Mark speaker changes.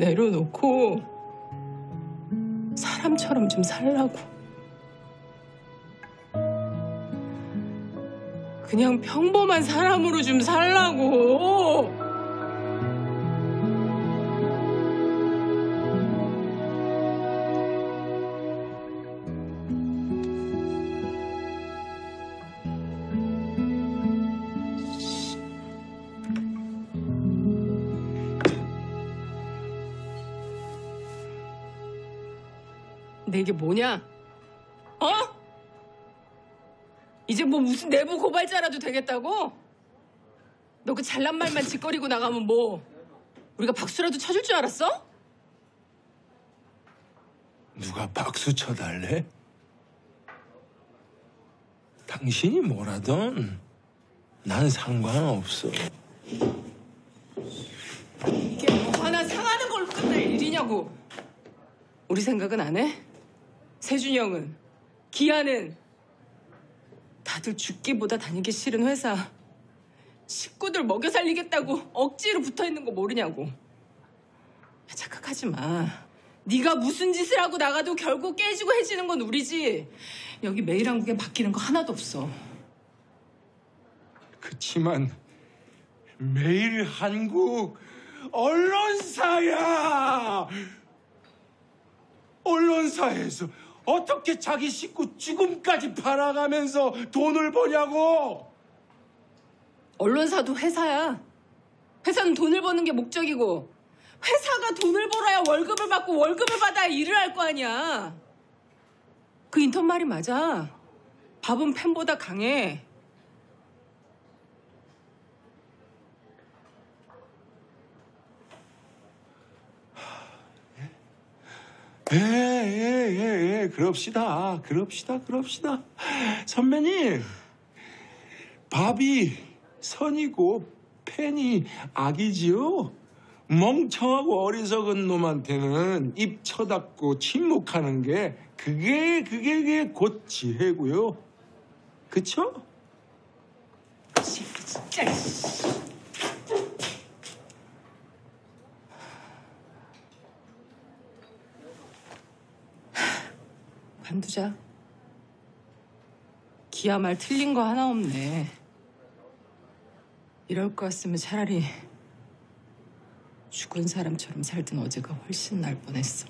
Speaker 1: 내려놓고 사람처럼 좀 살라고. 그냥 평범한 사람으로 좀 살라고. 내게 뭐냐? 어? 이제 뭐 무슨 내부 고발자라도 되겠다고? 너 그 잘난 말만 짓거리고 나가면 뭐 우리가 박수라도 쳐줄 줄 알았어?
Speaker 2: 누가 박수 쳐달래? 당신이 뭐라던 난 상관없어.
Speaker 1: 이게 뭐 하나 상하는 걸로 끝날 일이냐고. 우리 생각은 안 해? 세준이 형은 기아는 다들 죽기보다 다니기 싫은 회사 식구들 먹여 살리겠다고 억지로 붙어 있는 거 모르냐고. 야, 착각하지 마. 네가 무슨 짓을 하고 나가도 결국 깨지고 해지는 건 우리지. 여기 매일 한국에 바뀌는 거 하나도 없어.
Speaker 2: 그치만 매일 한국 언론사야. 언론사에서 어떻게 자기 식구 죽음까지 팔아가면서 돈을 버냐고.
Speaker 1: 언론사도 회사야. 회사는 돈을 버는 게 목적이고 회사가 돈을 벌어야 월급을 받고 월급을 받아야 일을 할 거 아니야. 그 인턴 말이 맞아. 밥은 팬보다 강해.
Speaker 2: 예, 예, 예, 예. 그럽시다. 그럽시다. 그럽시다. 선배님, 밥이 선이고 팬이 악이지요? 멍청하고 어리석은 놈한테는 입 쳐닫고 침묵하는 게 그게 그게 그게 곧 지혜고요. 그쵸?
Speaker 1: 진짜. 관두자. 기아 말 틀린 거 하나 없네. 이럴 거 같으면 차라리 죽은 사람처럼 살던 어제가 훨씬 날 뻔했어.